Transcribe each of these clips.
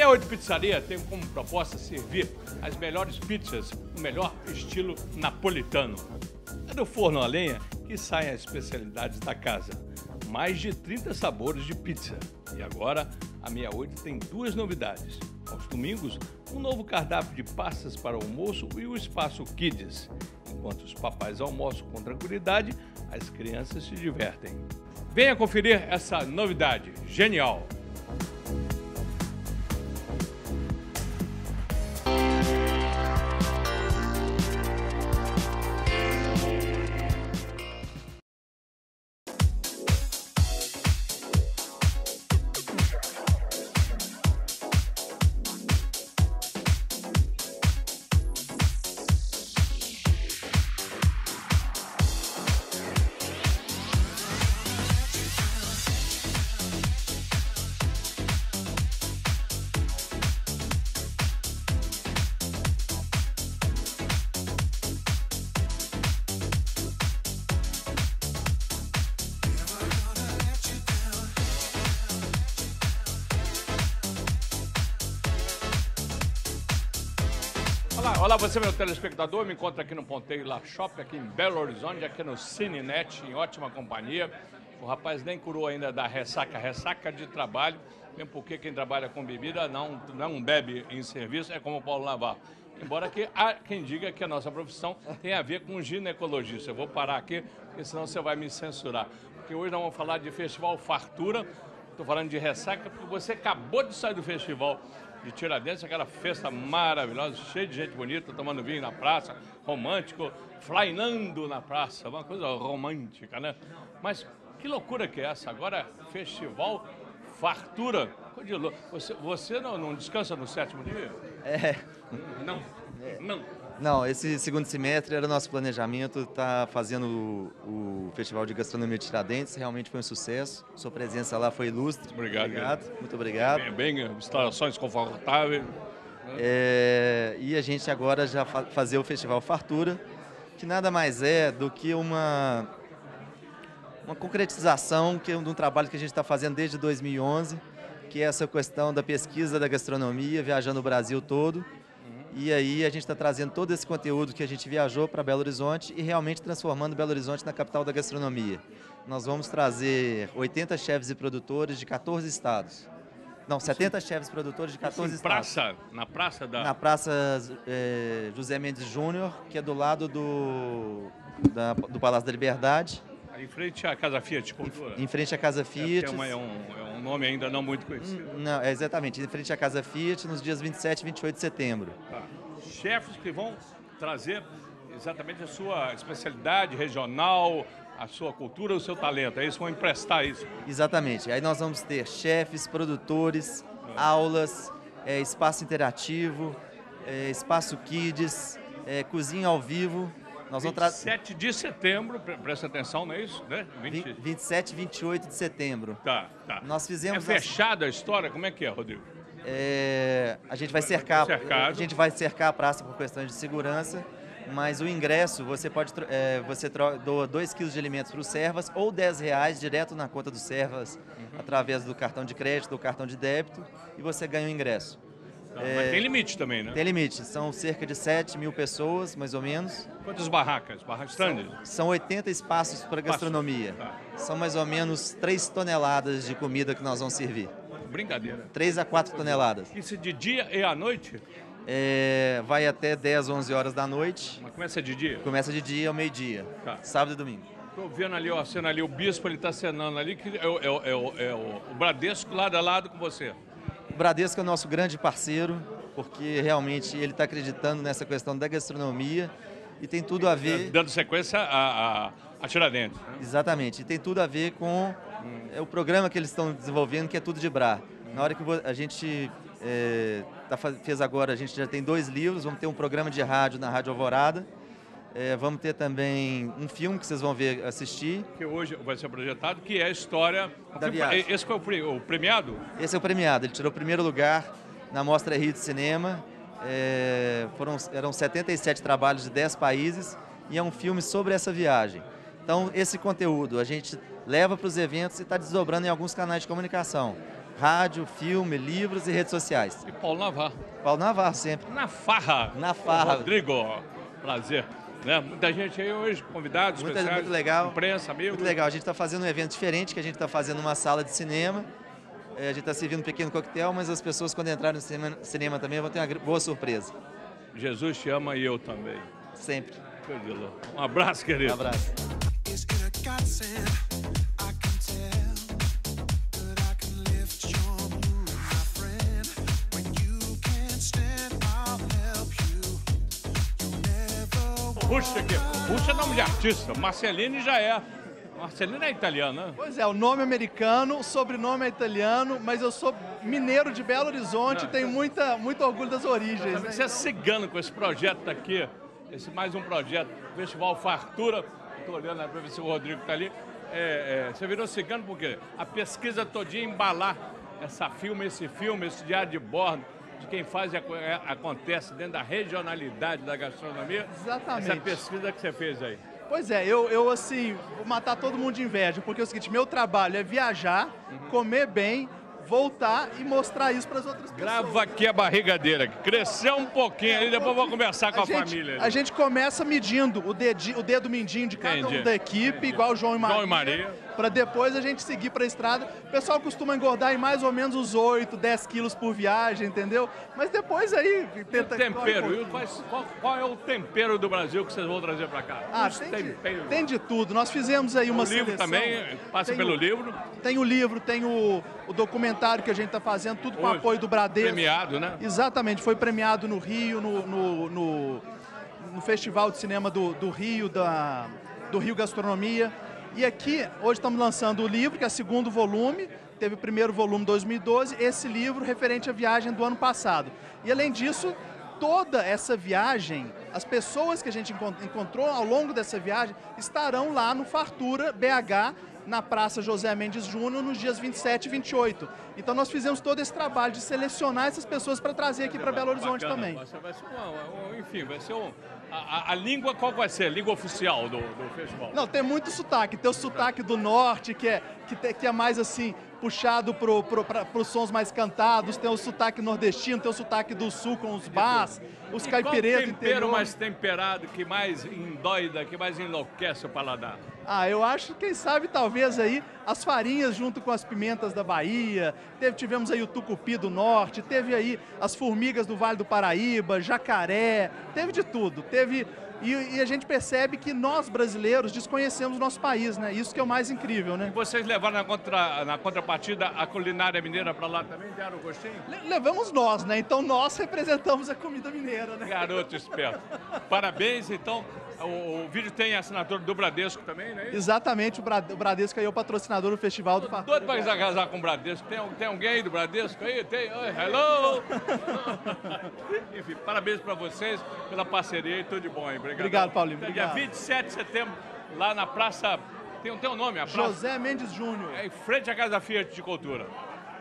68 Pizzaria tem como proposta servir as melhores pizzas, o melhor estilo napolitano. É do forno a lenha que saem as especialidades da casa. Mais de 30 sabores de pizza. E agora a 68 tem duas novidades. Aos domingos, um novo cardápio de pastas para o almoço e o espaço Kids. Enquanto os papais almoçam com tranquilidade, as crianças se divertem. Venha conferir essa novidade genial. Olá, você meu telespectador, me encontra aqui no Ponteio La Shop, aqui em Belo Horizonte, aqui no Cinenet, em ótima companhia. O rapaz nem curou ainda da ressaca, ressaca de trabalho, mesmo porque quem trabalha com bebida não, não bebe em serviço, é como o Paulo Navarro. Embora que há quem diga que a nossa profissão tem a ver com ginecologista. Eu vou parar aqui, porque senão você vai me censurar. Porque hoje nós vamos falar de Festival Fartura, estou falando de ressaca, porque você acabou de sair do festival de Tiradentes, aquela festa maravilhosa, cheia de gente bonita, tomando vinho na praça, romântico, flainando na praça, uma coisa romântica, né? Mas que loucura que é essa? Agora, festival fartura. Você, você não, não descansa no sétimo dia? É, Não, não. Não, esse segundo semestre era o nosso planejamento, tá fazendo o, o Festival de Gastronomia de Tiradentes, realmente foi um sucesso. Sua presença lá foi ilustre. Obrigado. Muito obrigado. Bem, bem, instalações confortáveis. É, e a gente agora já fa fazer o Festival Fartura, que nada mais é do que uma, uma concretização que, é de um trabalho que a gente está fazendo desde 2011, que é essa questão da pesquisa da gastronomia, viajando o Brasil todo. E aí a gente está trazendo todo esse conteúdo que a gente viajou para Belo Horizonte e realmente transformando Belo Horizonte na capital da gastronomia. Nós vamos trazer 80 chefes e produtores de 14 estados. Não, 70 chefes e produtores de 14 Em estados praça, na praça da... na Praça eh, José Mendes Júnior, que é do lado do, da- do Palácio da Liberdade, Em frente à Casa Fiat Cultura. em frente à Casa É, Fiat. tem uma- é, um, é um nome ainda não muito conhecido. Não, é exatamente, em frente à Casa Fiat, nos dias 27 e 28 de setembro. Tá. Chefes que vão trazer exatamente a sua especialidade regional, a sua cultura, o seu talento. É isso, vão emprestar isso. Exatamente. Aí nós vamos ter chefes, produtores, aulas, eh, espaço interativo, eh, espaço kids, eh, cozinha ao vivo. Nós vamos trazer 7 de setembro, pre- presta atenção, não é isso? Né? 20... 27 e 28 de setembro. Tá, tá. Nós fizemos É fechada a história? Como é que é, Rodrigo? É, a gente vai cercar, Cercado. a gente vai cercar a praça por questões de segurança, mas o ingresso você pode é, você doa 2 quilos de alimentos para os servas ou 10 reais direto na conta dos servas Uhum. através do cartão de crédito ou cartão de débito e você ganha o ingresso. Tá, Mas tem limite também, né? Tem limite, são cerca de 7 mil pessoas, mais ou menos. Quantas barracas? Barracas standard? São 80 espaços para gastronomia. Tá. São mais ou menos 3 toneladas de comida que nós vamos servir. Brincadeira. 3 a 4 toneladas. Isso de dia e à noite? É, vai até 10, 11 horas da noite. Mas começa de dia? Começa de dia ao meio-dia, Tá. sábado e domingo. Estou vendo ali, ó, a cena ali, o bispo, ele está cenando ali, que é, é o- é o- é o, o Bradesco lado a lado com você. Bradesco é o nosso grande parceiro, porque realmente ele está acreditando nessa questão da gastronomia e tem tudo a ver, Dando sequência a, a, a Tiradentes. né? exatamente, e tem tudo a ver com é, o programa que eles estão desenvolvendo, que é tudo de Bra. Na hora que a gente é, tá fez agora, a gente já tem dois livros, vamos ter um programa de rádio na Rádio Alvorada, é, vamos ter também um filme que vocês vão ver, assistir, Que hoje vai ser projetado, que é a história... Da viagem. Esse foi o, pre- o premiado? Esse é o premiado, ele tirou o primeiro lugar na Mostra Rio de Cinema. É, foram, eram 77 trabalhos de 10 países e é um filme sobre essa viagem. Então, esse conteúdo a gente leva para os eventos e está desdobrando em alguns canais de comunicação. rádio, filme, livros e redes sociais. E Paulo Navarro. Paulo Navarro, sempre. Na farra. Na farra. Rodrigo, prazer. Né? Muita gente aí hoje, convidados, Muita- especiais, muito legal. imprensa, amigos. Muito legal. A gente está fazendo um evento diferente, que a gente está fazendo numa sala de cinema. É, a gente está servindo um pequeno coquetel, mas as pessoas, quando entrarem no cinema, cinema também, vão ter uma boa surpresa. Jesus te ama e eu também. Sempre. Um abraço, querido. Um abraço. Puxa aqui. Puxa é nome de artista. Marceline já é. Marceline é italiana, né? Pois é, o nome é americano, o sobrenome é italiano, mas eu sou mineiro de Belo Horizonte e tenho muita, muito orgulho das origens. Né? que Você é cigano com esse projeto aqui. Esse mais um projeto. Festival Fartura. Estou olhando aí para ver se o Rodrigo está ali. É, é, você virou cigano porque a pesquisa todinha embalar essa filme, esse filme, esse diário de bordo de quem faz e é, acontece dentro da regionalidade da gastronomia. Exatamente. Essa pesquisa que você fez aí. Pois é, eu, eu assim, vou matar todo mundo de inveja, porque é o seguinte, meu trabalho é viajar, comer bem, voltar e mostrar isso para as outras pessoas. Grava aqui a barriga dele. Cresceu um pouquinho ali, depois vou conversar com a, gente, família. ali. A gente começa medindo o, dedi, o dedo mindinho de cada Entendi. um da equipe, igual o João e Maria. João e Maria. Para depois a gente seguir para a estrada. O pessoal costuma engordar em mais ou menos uns 8, 10 quilos por viagem, entendeu? Mas depois aí tenta... Tempero. E quais- qual, qual é o tempero do Brasil que vocês vão trazer para cá? Ah, Os tem de, temperos. tem de tudo. Nós fizemos aí uma o livro seleção. também, passa Tem pelo o- livro, Tem o livro, tem o, o documentário que a gente está fazendo, tudo com Hoje, apoio do Bradesco. premiado, né? Exatamente, foi premiado no Rio, no, no, no- no Festival de Cinema do, do Rio, da, do Rio Gastronomia. E aqui, hoje estamos lançando o livro, que é o segundo volume, teve o primeiro volume em 2012, esse livro referente à viagem do ano passado. E além disso, toda essa viagem, as pessoas que a gente encon- encontrou ao longo dessa viagem estarão lá no Fartura BH, na Praça José Mendes Júnior, nos dias 27 e 28. Então nós fizemos todo esse trabalho de selecionar essas pessoas para trazer aqui para Belo Horizonte Bacana. também. Vai ser, uma- um- enfim, vai ser um, a, a- língua, qual vai ser? A língua oficial do, do festival? Não, tem muito sotaque. Tem o sotaque do norte, que é, que, te- que é mais assim, puxado pro, pro, pra, pros sons mais cantados. Tem o sotaque nordestino, tem o sotaque do sul com os bás, os caipiretos Qual o tempero mais temperado, que mais endoida, que mais enlouquece o paladar? Ah, eu acho, quem sabe, talvez aí, as farinhas junto com as pimentas da Bahia. Teve, tivemos aí o tucupi do norte, teve aí as formigas do Vale do Paraíba, jacaré, teve de tudo. Teve. E, e a gente percebe que nós, brasileiros, desconhecemos o nosso país, né? Isso que é o mais incrível, né? Vocês levaram na, contra, na contrapartida a culinária mineira para lá também? Deram um gostinho? Le- Levamos nós, né? Então nós representamos a comida mineira, né? Garoto esperto. Parabéns, então. O, o vídeo tem assinatura do Bradesco também, né? Exatamente, o Bra- o Bradesco aí é o patrocinador do Festival do Fartura. Doido para casar com o Bradesco. Tem, tem alguém aí do Bradesco aí? Tem? Oi, hello! Enfim, parabéns para vocês pela parceria e tudo de bom aí. Obrigado. Obrigado, Paulinho, Dia obrigado. 27 de setembro, lá na Praça... Tem, tem um nome, a praça? José Mendes Júnior. É em frente à Casa Fiat de Cultura.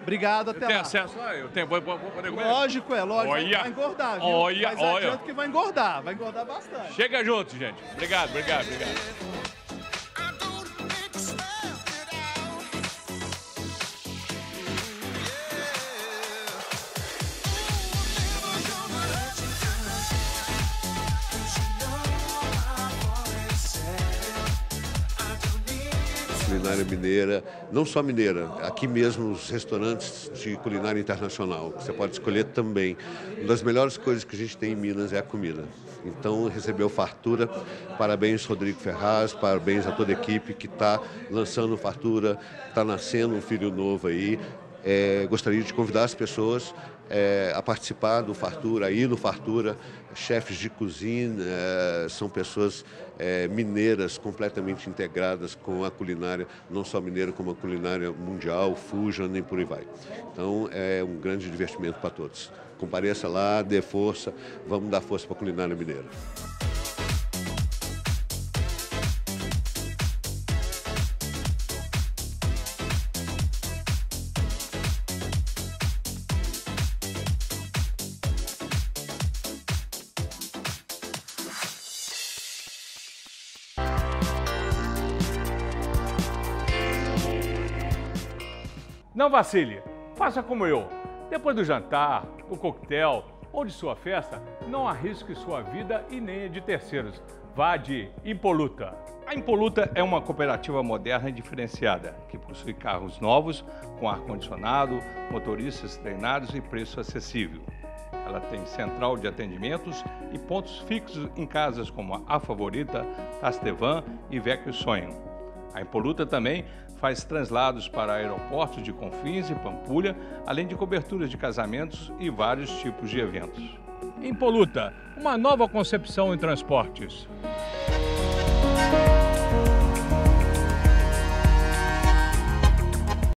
Obrigado, Eu até tenho lá. acesso lá? Eu tenho, vou, vou vou poder comer? Lógico, é lógico. Olha. Vai engordar, viu? Olha, Mas olha. adianta que vai engordar, vai engordar bastante. Chega junto, gente. Obrigado, obrigado, obrigado. Culinária mineira, não só mineira, aqui mesmo os restaurantes de culinária internacional, que você pode escolher também. Uma das melhores coisas que a gente tem em Minas é a comida. Então, recebeu fartura. Parabéns, Rodrigo Ferraz, parabéns a toda a equipe que está lançando fartura, está nascendo um filho novo aí. É, gostaria de convidar as pessoas é, a participar do Fartura, aí no Fartura, chefes de cozinha, é, são pessoas é, mineiras completamente integradas com a culinária, não só mineira, como a culinária mundial, fusion e por aí vai. Então é um grande divertimento para todos. Compareça lá, dê força, vamos dar força para a culinária mineira. Não vacile. Faça como eu. Depois do jantar, do coquetel ou de sua festa, não arrisque sua vida e nem a de terceiros. Vá de Impoluta. A Impoluta é uma cooperativa moderna e diferenciada, que possui carros novos, com ar-condicionado, motoristas treinados e preço acessível. Ela tem central de atendimentos e pontos fixos em casas como a Favorita, Tastevan e Vecchio Sonho. A Impoluta também faz translados para aeroportos de Confins e Pampulha, além de coberturas de casamentos e vários tipos de eventos. Impoluta, uma nova concepção em transportes.